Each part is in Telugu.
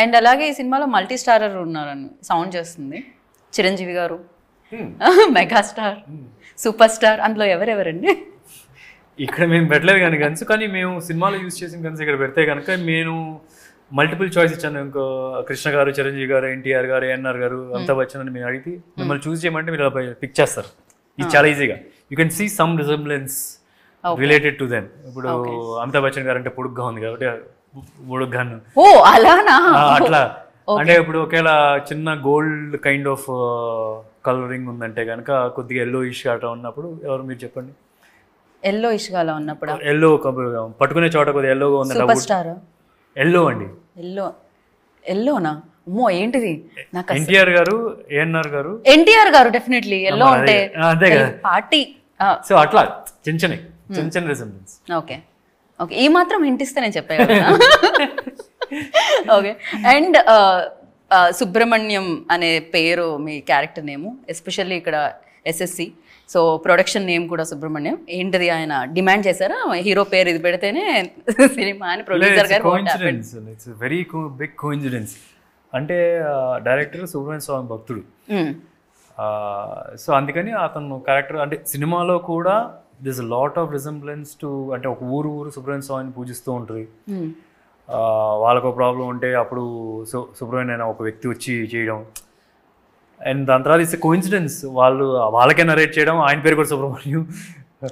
అండ్ అలాగే ఈ సినిమాలో మల్టీ స్టారర్ ఉన్నారని సౌండ్ చేస్తుంది. చిరంజీవి గారు. మెగాస్టార్. సూపర్ స్టార్ అందులో ఎవరెవరండి? ఇక్కడ మేము పెట్టలేదు కానీ గన్స్ కానీ మేము సినిమాలో యూజ్ చేసిన గన్స్ ఇక్కడ పెడితే కనుక నేను మల్టిపుల్ చాయిస్ ఇచ్చాను. ఇంకో కృష్ణ గారు చిరంజీవి గారు ఎన్టీఆర్ గారు ఏఎన్ఆర్ గారు అమితాబ్ బచ్చన్ అని మేము అడిగితే మిమ్మల్ని చూస్ చేయమంటే మీరు పిక్ చేస్తారు. ఇది చాలా ఈజీగా you can see some resemblance related to then ఇప్పుడు అమితాబ్ బచ్చన్ గారు అంటే పొడుగ్గా ఉంది కాబట్టి పొడుగ్గాను ఓ అలానా? అట్లా. అంటే ఇప్పుడు ఒకేలా చిన్న గోల్డ్ కైండ్ ఆఫ్ కలరింగ్ ఉందంటే కనుక కొద్దిగా ఎల్లో ఇష్ అట్లా ఉన్నప్పుడు ఎవరు మీరు చెప్పండి? ఎల్లో ఇష్గాలో ఉన్నప్పుడు. ఎల్లో పట్టుకునే చోట కొద్దిగా ఎల్లోగా సూపర్ ఉంది స్టార్ ఎల్లో అండి. ఎల్లో ఎల్లోనా అమ్మో ఏంటిది? నాకు ఎన్టీఆర్ గారు ఏఎన్ఆర్ గారు. ఎన్టీఆర్ గారు డెఫినెట్లీ ఎల్లో ఆ, అదే కదా. పార్టీ. సో అట్లా చిన్న చిన్న చిన్న చిన్న రిజంబ్లెన్స్ ఓకే ఓకే ఈ మాత్రం హింట్ ఇస్తే నేను చెప్పగలను ఓకే అండ్ సుబ్రహ్మణ్యం అనే పేరు మీ క్యారెక్టర్ నేము ఎస్పెషల్లీ ఇక్కడ ఎస్ఎస్సి సో ప్రొడక్షన్ నేమ్ కూడా సుబ్రహ్మణ్యం. ఏంటిది ఆయన డిమాండ్ చేశారా? హీరో పేరు ఇది పెడితేనే సినిమా అని ప్రొడ్యూసర్ గారు ఇట్స్ వెరీ బిగ్ కోఇన్సిడెన్స్ అంటే డైరెక్టర్ సుబ్రహ్మణ్య స్వామి భక్తుడు. సో అందుకని అతను క్యారెక్టర్ అంటే సినిమాలో కూడా this lot of resemblance to అంటే ఒక ఊరు ఊరు సుబ్రహ్మణ్య స్వామిని పూజిస్తూ ఉంటుంది. ఆ, వాళ్ళకు ఒక ప్రాబ్లం ఉంటే అప్పుడు సు సుబ్రహ్మణ్యం ఒక వ్యక్తి వచ్చి చేయడం. అండ్ దాని తర్వాత ఇట్స్ కోఇన్సిడెన్స్ వాళ్ళు వాళ్ళకే నరేట్ చేయడం ఆయన పేరు కూడా సుబ్రహ్మణ్యం.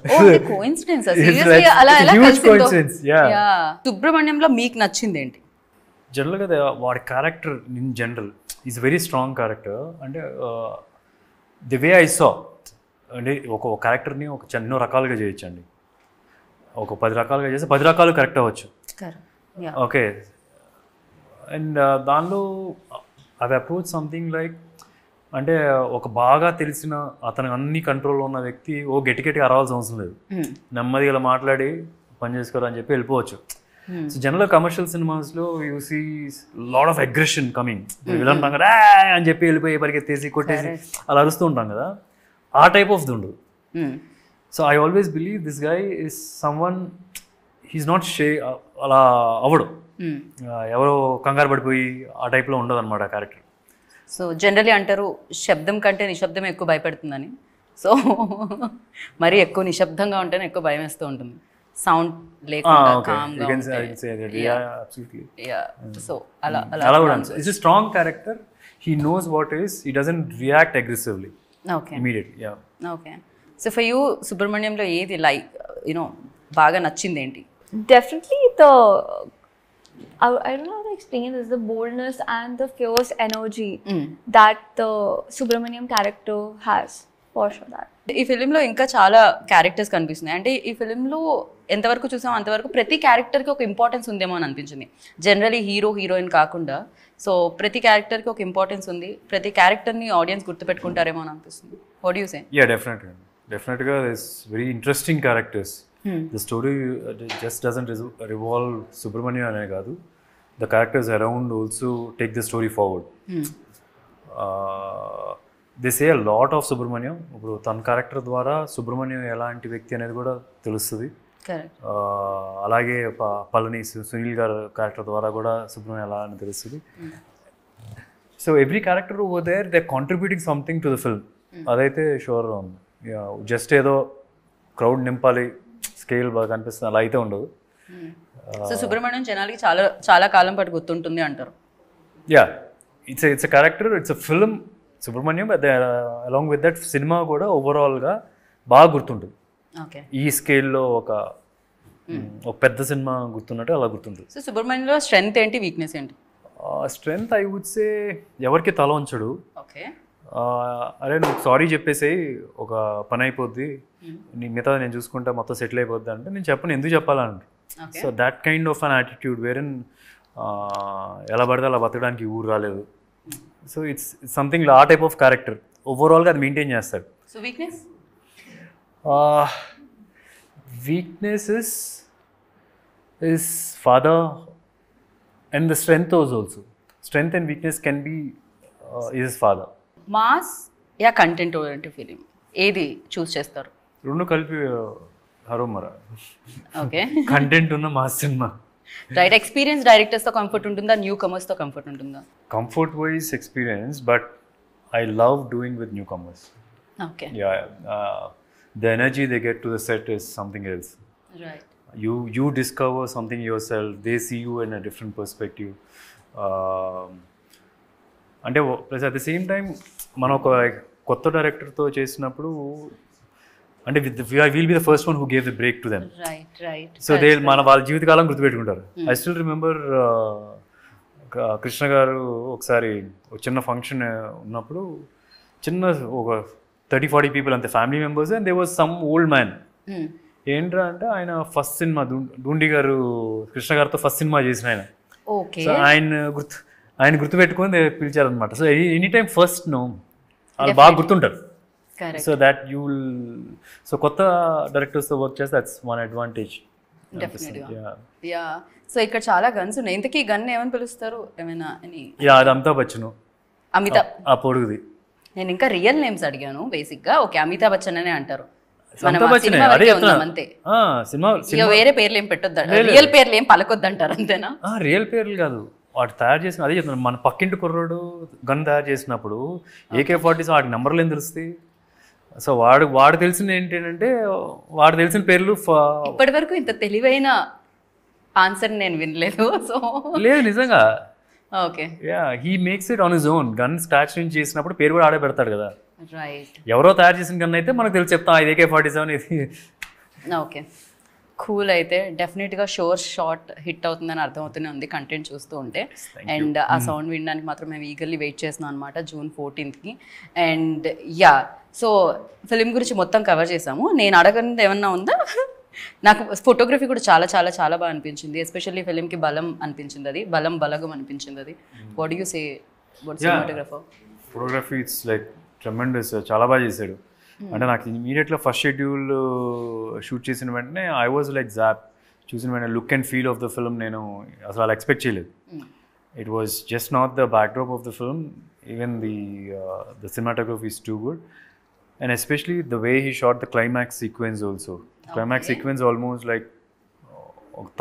సుబ్రహ్మణ్యంలో మీకు నచ్చింది ఏంటి? జనరల్గా వాడి character in general is very strong character అంటే ది వే ఐ సా అంటే ఒక క్యారెక్టర్ని ఒక చిన్న ఎన్నో రకాలుగా చేయొచ్చండి. ఒక పది రకాలుగా చేస్తే పది రకాలు కరెక్ట్ అవ్వచ్చు. ఓకే. అండ్ దానిలో అవి అప్రోచ్ సంథింగ్ లైక్ అంటే ఒక బాగా తెలిసిన అతను అన్ని కంట్రోల్లో ఉన్న వ్యక్తి ఓ గట్టి గట్టిగా అరవాల్సిన అవసరం లేదు. నెమ్మదిగా ఇలా మాట్లాడి పని చేసుకోరు అని చెప్పి వెళ్ళిపోవచ్చు. సో జనరల్ కమర్షియల్ సినిమాస్లో you see lot of aggression coming అని చెప్పి వెళ్ళిపోయి పరిగెత్తేసి కొట్టేసి అలా అరుస్తూ ఉంటాం కదా. ఆ టైప్ ఆఫ్ ఉండదు so I always believe this guy is someone he's not shy అలా అవడు ఆ, ఎవరో కంగారు పడిపోయి ఆ టైప్లో ఉండదు అనమాట ఆ క్యారెక్టర్ సో జనరలీ అంటారు శబ్దం కంటే నిశ్శబ్దం ఎక్కువ భయపెడుతుందని. సో మరి ఎక్కువ నిశ్శబ్దంగా ఉంటేనే ఎక్కువ భయం వేస్తూ ఉంటుంది. Sound. Say absolutely Yeah. So అలా అలా strong character he knows what is he doesn't react aggressively immediately okay so for you సుబ్రహ్మణ్యంలో ఏది లైక్ యూనో బాగా నచ్చింది ఏంటి Definitely the I, I don't know how to explain this the boldness and the fierce energy that the Subramaniam character has for sure that ఈ ఫిలింలో ఇంకా చాలా క్యారెక్టర్స్ కనిపిస్తున్నాయి. అంటే ఈ ఫిలింలో ఎంతవరకు చూసాం అంతవరకు ప్రతి క్యారెక్టర్కి ఒక ఇంపార్టెన్స్ ఉందేమో అని అనిపించింది. జనరలీ హీరో హీరోయిన్ కాకుండా సో ప్రతి క్యారెక్టర్కి ఒక ఇంపార్టెన్స్ ఉంది. ప్రతి క్యారెక్టర్ని ఆడియన్స్ గుర్తుపెట్టుకుంటారేమో అని అనిపిస్తుంది. వాట్ యూ సే యా డెఫినెట్గా డెఫినెట్గా this very interesting characters the story just doesn't revolve Subrahmanyam అనే కాదు. The characters around also take the story forward this a lot of Subrahmanyam ఇప్పుడు తన క్యారెక్టర్ ద్వారా సుబ్రహ్మణ్యం ఎలాంటి వ్యక్తి అనేది కూడా తెలుస్తుంది. అలాగే పళని సునీల్ గారు క్యారెక్టర్ ద్వారా కూడా సుబ్రహ్మణ్యం ఎలా అని తెలుస్తుంది. So every character over there they contributing something to the film అదైతే షూర్ జస్ట్ ఏదో క్రౌడ్ నింపాలి స్కేల్ బాగా కనిపిస్తుంది అలా అయితే ఉండదు. సో సుబ్రహ్మణ్యం జనాలకి చాలా చాలా కాలం పాటు గుర్తుంటుంది అంటారు. Yeah it's it's a character it's a film Subrahmanyam along with that cinema కూడా ఓవరాల్గా బాగా గుర్తుంటుంది. ఓకే. ఈ స్కేల్లో ఒక ఒక పెద్ద సినిమా గుర్తున్నట్టు అలా గుర్తుంటుంది సో సుబ్రహ్మణ్యంలో స్ట్రెంగ్త్ ఏంటి వీక్నెస్ ఏంటి? స్ట్రెంగ్త్ ఐ వుడ్ సే ఎవరికి తల ఉంచడు ఓకే. అరే నువ్వు సారీ చెప్పేసి ఒక పని అయిపోద్ది. నీ మిగతా నేను చూసుకుంటా మొత్తం సెటిల్ అయిపోద్ది అంటే నేను చెప్పను ఎందుకు చెప్పాలంట. So that kind of an attitude వేరన్ ఎలా పడితే అలా బతకడానికి ఊరు రాలేదు. సో ఇట్స్ సంథింగ్ ఆ టైప్ ఆఫ్ క్యారెక్టర్ ఓవరాల్గా అది మెయింటైన్ చేస్తాడు. So weakness weakness is father and the strength was also strength and weakness can be is father mass yeah content oriented film ఏది చూస్ చేస్తారు? రెండు కలిపి హరోమర. ఓకే కంటెంట్ ఉన్న మాస్ సినిమా రైట్ ఎక్స్పీరియన్స్ డైరెక్టర్స్తో కంఫర్ట్ ఉంటుందా? న్యూ కమర్స్తో కంఫర్ట్ ఉంటుందా? Comfort wise experience but I love doing with newcomers okay yeah the energy they get to the set is something else right you you discover something yourself they see you in a different perspective అంటే plus at the same time మనం ఒక కొత్త డైరెక్టర్తో చేసినప్పుడు అంటే with will be the first one who gave the break to them so they మన వాళ్ళ జీవితకాలం గుర్తుపెట్టుకుంటారు. I still remember Krishna garu ఒకసారి ఒక చిన్న ఫంక్షన్ ఉన్నప్పుడు చిన్న ఒక థర్టీ ఫార్టీ పీపుల్ అంతే family members and they was some old man ఏంట్రా అంటే ఆయన ఫస్ట్ సినిమా డూండి గారు కృష్ణ గారితో ఫస్ట్ సినిమా చేసిన ఆయన. ఓకే సో ఆయన గుర్తు ఆయన గుర్తుపెట్టుకొని పిలిచారనమాట so any time first no వాళ్ళు బాగా గుర్తుంటారు. సో దాట్ యూ సో కొత్త డైరెక్టర్స్తో వర్క్ చేస్తే that's one advantage yeah so ఇక్కడ చాలా గన్స్ ఉన్నాయి. ఇంతకీ గన్ ఏమని పిలుస్తారు? ఏమైనా అని యా అది అమితాబ్ బచ్చన్. అమితాబ్. ఆ పొడుగుది. నేను ఇంకా రియల్ నేమ్స్ అడిగాను బేసిక్గా ఓకే అమితాబ్ బచ్చన్ అనే అంటారు. సినిమా అంతే సినిమా ఇక వేరే పేర్లు ఏం పెట్టొద్దు రియల్ పేర్లు ఏం పలకొద్దంటారు అంతేనా? రియల్ పేర్లు కాదు. వాడు తయారు చేసిన అదే చెప్తున్నాను మన పక్కింటి కుర్రోడు గన్ తయారు చేసినప్పుడు ఏకే ఫార్టీస్ వాడి నెంబర్లు ఏం తెలుస్తాయి? సో వాడు వాడు తెలిసింది ఏంటంటే వాడు తెలిసిన పేర్లు ఇప్పటి వరకు ఇంత తెలివైన ఆన్సర్ నేను వినలేదు సో. లేదు నిజంగా. Okay. Yeah he makes it on his own. Gun నుంచి చేసినప్పుడు పేరు కూడా ఆడే పెడతాడు కదా. రైట్. ఎవరో తయారు చేసిన గన్ అయితే మనకు తెలిసి చెప్తాం ఇది ఏకే ఫార్టీ సెవెన్ ఇది. ఓకే. కూల్ అయితే డెఫినెట్గా షోర్ షార్ట్ హిట్ అవుతుందని అర్థమవుతూనే ఉంది కంటెంట్ చూస్తూ ఉంటే. అండ్ ఆ సౌండ్ వినడానికి మాత్రం మేము ఈగర్లీ వెయిట్ చేస్తున్నాం అనమాట జూన్ ఫోర్టీన్త్కి. అండ్ యా సో ఫిలిం గురించి మొత్తం కవర్ చేసాము. నేను అడగనిది ఏమన్నా ఉందా? నాకు ఫోటోగ్రఫీ కూడా చాలా చాలా చాలా బాగా అనిపించింది. ఎస్పెషల్లీ ఫిలింకి బలం అనిపించింది అది. బలం బలగం అనిపించింది అది. What you say what cinematographer photography it's like tremendous చాలా బాగా చేశాడు. అంటే నాకు ఇమీడియట్గా ఫస్ట్ షెడ్యూల్ షూట్ చేసిన వెంటనే ఐ వాజ్ లైక్ జాప్ చూసిన వెంటనే look and feel of the film నేను అసలు అలా ఎక్స్పెక్ట్ చేయలేదు. It was just not the backdrop of the film even the the cinematography is too good and especially the way he shot the climax sequence also climax sequence almost like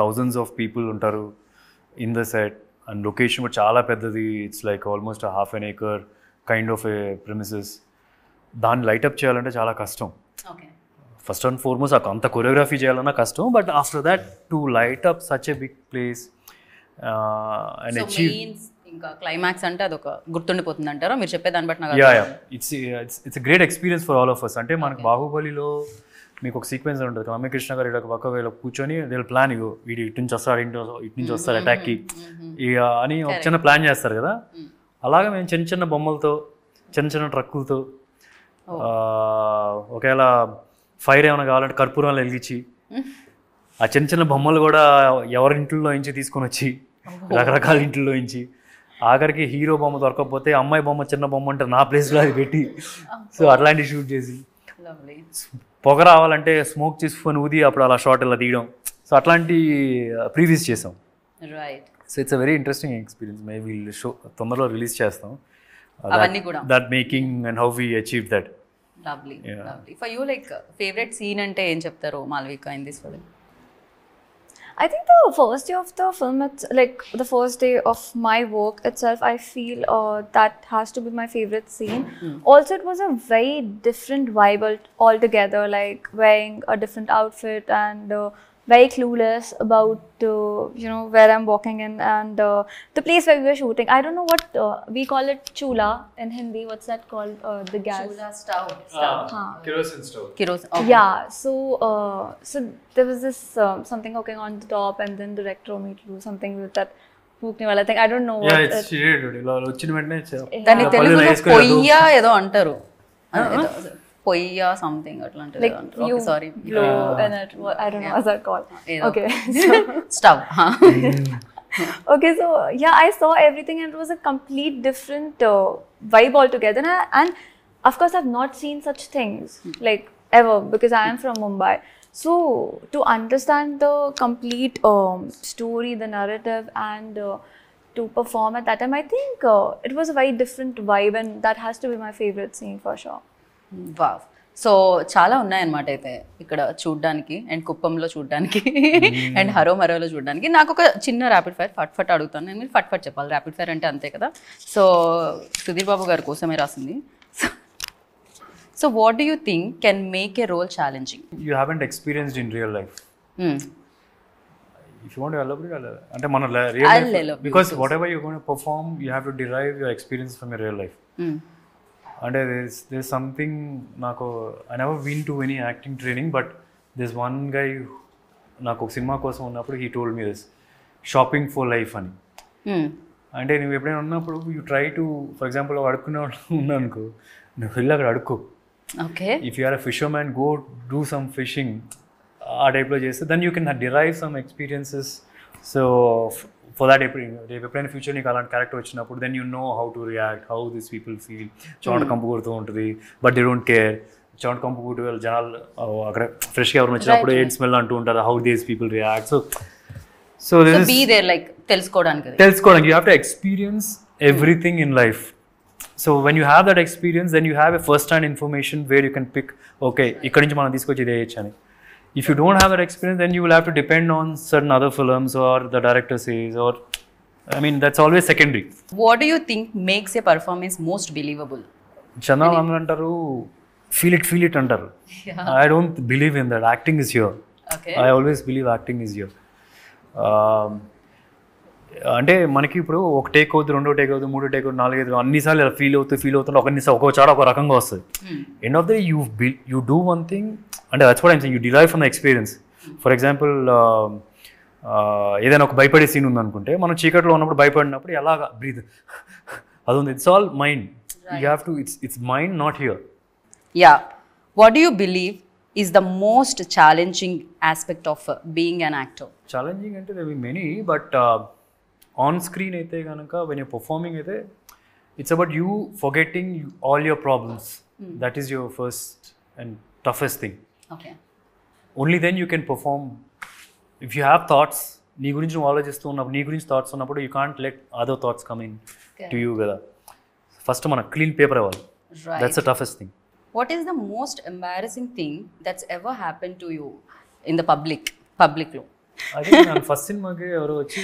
thousands of people ఉంటారు in the set and location కూడా చాలా పెద్దది. It's like almost half an acre kind of a premises దాన్ని లైటప్ చేయాలంటే చాలా కష్టం. ఫస్ట్ అండ్ ఫార్మోస్ట్ అంత కొరియోగ్రఫీ చేయాలన్నా కష్టం but after that to light up such a big place and achieve ఇంకా క్లైమాక్స్ అంటే అదొక గుర్తుండిపోతుంది అంటారా? మీరు చెప్పే దాన్ని బట్టి నాకు yeah yeah it's it's it's great experience for all of us అంటే మనకు బాహుబలిలో మీకు ఒక సీక్వెన్స్ ఉంటుంది రమ్యకృష్ణ గారు ఇక్కడ పక్క వీళ్ళ కూర్చొని వీళ్ళ ప్లాన్ ఇగో వీడు ఇటు నుంచి వస్తాడు ఇటు ఇటు నుంచి వస్తాడు అటాక్కి ఇక అని ఒక చిన్న ప్లాన్ చేస్తారు కదా. అలాగే మేము చిన్న చిన్న బొమ్మలతో చిన్న చిన్న ట్రక్కులతో ఆ, ఒకవేళ ఫైర్ ఏమైనా కావాలంటే కర్పూరాలు వెలిగించి ఆ చిన్న చిన్న బొమ్మలు కూడా ఎవరి ఇంట్లో నుంచి తీసుకొని వచ్చి రకరకాల ఇంట్లో నుంచి. ఆఖరికి హీరో బొమ్మ దొరకకపోతే అమ్మాయి బొమ్మ చిన్న బొమ్మ అంటే నా ప్లేస్లో అది పెట్టి సో అట్లాంటి షూట్ చేసి. పొగ రావాలంటే స్మోక్ చేసుకొని ఊది అప్పుడు అలా షార్ట్ ఇలా తీయడం. సో అట్లాంటి ప్రీవియస్ చేసాం. Right so it's a very interesting experience may we'll show తొందరలో రిలీజ్ చేస్తాం. That making and how we achieve that Lovely lovely for you like favourite scene అంటే ఏం చెప్తారు Malvika in this film I think the first day of the film, it's like the first day of my work itself, I feel uh, that has to be my favorite scene. Also, it was a very different vibe al- altogether, like wearing a different outfit and uh, very clueless about, uh, you know, where I'm walking in and uh, the place where we were shooting. I don't know what uh, we call it chula in Hindi. What's that called? Uh, the gas. Stove kerosene stove kerosene Yeah, so uh, so there was this um, something cooking on the top, and then director told me to do something with that hookne wala thing. I don't know yeah what. It's it, ఇలా వచ్చిన వెంటనే చ- దాన్ని ఇలా పళ్ళు తెలుగులో వేసుకొని పొయ్య ఏదో అంటారు పొయ్య సంథింగ్ అట్లాంటిది like you sorry blow in it. What, I don't know what's that called. ఏదో. Okay. Stove okay, so yeah, I saw everything, and it was a complete different uh, vibe altogether. And, I, and of course, I've not seen such things like ever because I am from Mumbai. So to understand the complete um, story, the narrative, and uh, to perform at that time, I think uh, it was a very different vibe, and that has to be my favorite scene for sure. Wow. So చాలా ఉన్నాయన్నమాట అయితే ఇక్కడ చూడడానికి అండ్ కుప్పంలో చూడడానికి అండ్ హరో మరోలో చూడడానికి. నాకు ఒక చిన్న ర్యాపిడ్ ఫైర్ ఫట్ ఫట్ అడుగుతాను. నేను ఫట్ ఫట్ చెప్పాలి. ర్యాపిడ్ ఫైర్ అంటే అంతే కదా? సో సుధీర్ బాబు గారి కోసమే రాసింది. So what do you think can make a role challenging you haven't experienced in real life అంటే మన real because whatever you gonna perform you have to derive your experience from your real life అంటే దిస్ దిస్ సంథింగ్ నాకు I never been to any acting training but this one guy నాకు ఒక సినిమా కోసం ఉన్నప్పుడు he told me this shopping for life అని. అంటే నువ్వు ఎప్పుడైనా ఉన్నప్పుడు you try to for example అడుక్కునే వాళ్ళు ఉన్నానుకో నువ్వు వెళ్ళి అక్కడ అడుక్కో. Okay if you are a fisherman go do some fishing ఆ టైప్లో చేస్తే then you can derive some experiences so for that ఎప్పుడు రేపు ఎప్పుడైనా ఫ్యూచర్ నీకు అలాంటి క్యారెక్టర్ వచ్చినప్పుడు then you know how to react how this people feel చోట కంపు కొడుతూ ఉంటుంది బట్ దే డోంట్ కేర్ చోట కంపు కొట్టు వాళ్ళు జనాలు అక్కడ ఫ్రెష్గా ఎవరైనా వచ్చినప్పుడు ఎయిడ్ స్మెల్ అంటూ ఉంటారు how these people react so so so this be there like తెలుసుకోవడానికి. తెలుసుకోవడానికి. You have to experience everything in life so when you have that experience then you have a first hand information where you can pick okay ఇక్కడ నుంచి మనం తీసుకొచ్చి ఇదే అని. If you don't have that experience then you will have to depend on certain other films or the director says or I mean that's always secondary what do you think makes a performance most believable Chandan అంటారు ఫీల్ ఇట్ ఫీల్ ఇట్ అంటారు I don't believe in that acting is okay I always believe acting is your అంటే మనకి ఇప్పుడు ఒక టేక్ అవుతుంది రెండో టేక్ అవుతుంది మూడో టేక్ అవుతుంది నాలుగైదు అన్నిసార్లు ఇలా ఫీల్ అవుతుంది ఫీల్ అవుతుంది ఒక ఒక చాడ ఒక రకంగా వస్తుంది. End of the you you do one thing అంటే that's what I'm you derive from the experience for example ఏదైనా ఒక భయపడే సీన్ ఉందనుకుంటే మనం చీకట్లో ఉన్నప్పుడు భయపడినప్పుడు ఎలాగా బ్రీత్ అది ఉంది it's all mind you have to it's it's mind not here yeah what do you believe is the most challenging aspect of being an actor challenging అంటే దేవి మెనీ బట్ ఆన్ స్క్రీన్ అయితే కనుక వెన్ యూ పర్ఫార్మింగ్ అయితే it's about you forgetting all your problems that is your first and toughest thing okay only then you can perform if you have thoughts నీ గురించి నువ్వు ఆలోచిస్తూ ఉన్నప్పుడు నీ గురించి థాట్స్ ఉన్నప్పుడు you can't let other thoughts come in to you కదా. ఫస్ట్ మన క్లీన్ పేపర్ అవ్వాలి. That's the toughest thing what is the most embarrassing thing that's ever happen to you in the public పబ్లిక్లో అదే నేను ఫస్ట్ సినిమాకి ఎవరు వచ్చి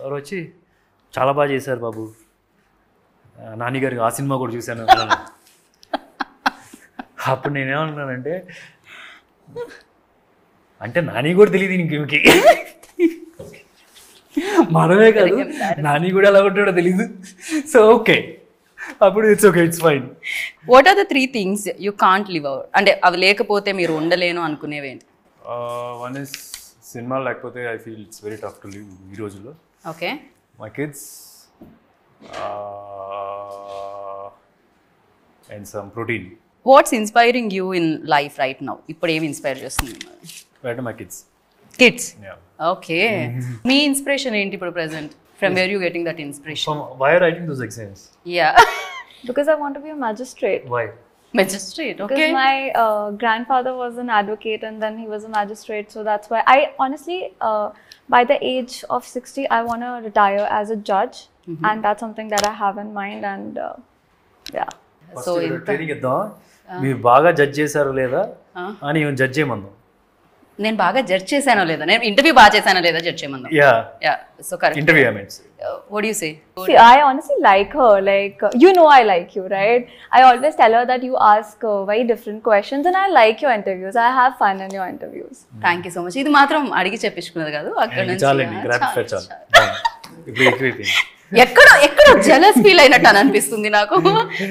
ఎవరు వచ్చి చాలా బాగా చేశారు బాబు. ఆ, నాని గారికి ఆ సినిమా కూడా చూశాను. అప్పుడు నేనేమన్నానంటే అంటే నాని కూడా తెలియదు ఇంకేమికి మనమే కాదు నాని కూడా ఎలా ఉంటాడో తెలీదు. So okay. అప్పుడు it's okay it's fine what are the three things you can't live our అంటే అవి లేకపోతే మీరు ఉండలేను అనుకునేవేంటి వన్ ఇస్ సినిమా లేకపోతే I feel it's very tough to live ఈ రోజుల్లో. Okay kids uh, and some protein. What's inspiring you in life right now ఇప్పుడు ఏమి ఇన్స్పైర్ చేస్తుంది right to my kids kids yeah okay me inspiration ఏంటి ఇప్పుడు present from where you getting that inspiration From, why are you writing those exams yeah Because I want to be a magistrate. why magistrate Because okay my uh, grandfather was an advocate and then he was a magistrate, so that's why I honestly, uh, by the age of 60, I want to retire as a judge, and that's something that I have in mind. And uh, yeah, so training ఇద్దాం మీరు బాగా జడ్జ్ చేశారు లేదా అని జడ్జ్ చేయమందు. నేను బాగా జడ్జ్ చేశాను లేదా? నేను ఇంటర్వ్యూ బాగా చేశాను లేదా judge చేయమందు. Yeah yeah so correct interview I what you say see I honestly like her like you know I like you right I always tell her that you ask why different questions and I like your interviews I have fun in your interviews thank you so much ఇది మాత్రం అడిగి చెప్పించుకునేది కాదు. అక్కడ నుంచి చాలండి గ్రాట్ ఫర్ చాలా ఇప్పుడు ఇక్కడ ఎక్కడ ఎక్కడ జలస్ ఫీల్ అయినట్టు అని అనిపిస్తుంది నాకు.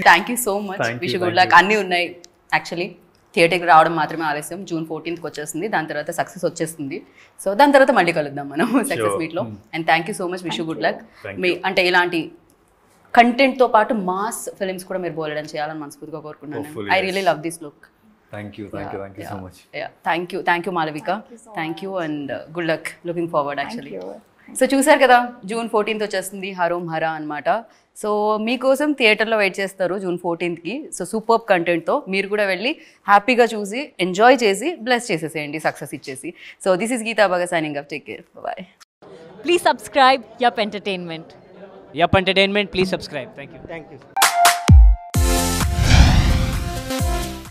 Thank you so much wish good luck అన్నీ ఉన్నాయి. యాక్చువల్లీ థియేటర్కి రావడం మాత్రమే ఆలస్యం. జూన్ ఫోర్టీన్త్కి వచ్చేస్తుంది. దాని తర్వాత సక్సెస్ వచ్చేస్తుంది. సో దాని తర్వాత మళ్ళీ కలుద్దాం మనం సక్సెస్. మీట్లో and thank you so much wish good luck మీ అంటే ఇలాంటి కంటెంట్తో పాటు మాస్ ఫిలిమ్స్ కూడా మీరు బోలడం చేయాలని మనస్ఫూర్తిగా కోరుకున్నాను I. Really love this look thank you thank you thank you so much thank you thank you Malavika thank you and good luck looking forward actually. So చూసారు కదా జూన్ ఫోర్టీన్త్ వచ్చేస్తుంది హరోం హరా అనమాట సో మీకోసం థియేటర్లో వెయిట్ చేస్తారు జూన్ ఫోర్టీన్త్కి సో సూపర్ కంటెంట్తో మీరు కూడా వెళ్ళి హ్యాపీగా చూసి ఎంజాయ్ చేసి బ్లెస్ చేసేసేయండి సక్సెస్ ఇచ్చేసి సో దిస్ ఇస్ గీతా బాగా signing up take care bye Please subscribe Yup Entertainment. Yup Entertainment, please subscribe. Thank you. Thank you.